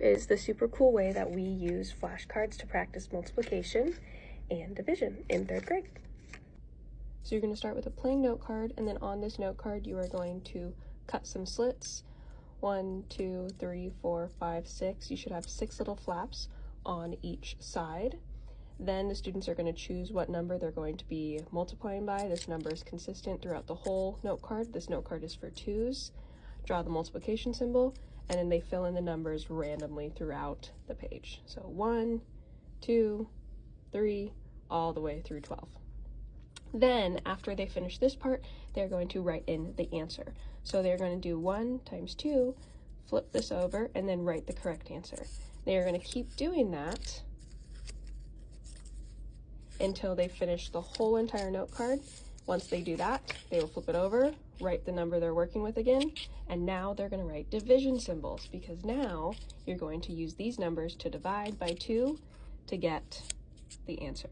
is the super cool way that we use flashcards to practice multiplication and division in third grade. So you're going to start with a plain note card, and then on this note card, you are going to cut some slits. One, two, three, four, five, six. You should have six little flaps on each side. Then the students are going to choose what number they're going to be multiplying by. This number is consistent throughout the whole note card. This note card is for twos. Draw the multiplication symbol, and then they fill in the numbers randomly throughout the page. So one, two, three, all the way through 12. Then, after they finish this part, they're going to write in the answer. So they're going to do 1 times 2, flip this over, and then write the correct answer. They are going to keep doing that until they finish the whole entire note card. Once they do that, they will flip it over, write the number they're working with again, and now they're going to write division symbols because now you're going to use these numbers to divide by 2 to get the answer.